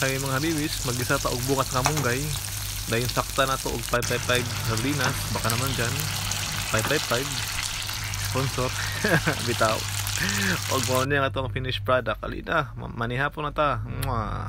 kay mga habibis magisa ta og bungat nga munggay. Dahil sakta na to og 555 sardinas. Baka naman dyan. 555 sponsor. Bitaw. Og mo niya nga to ang finished product. Alina manihapon na ta. Mwah.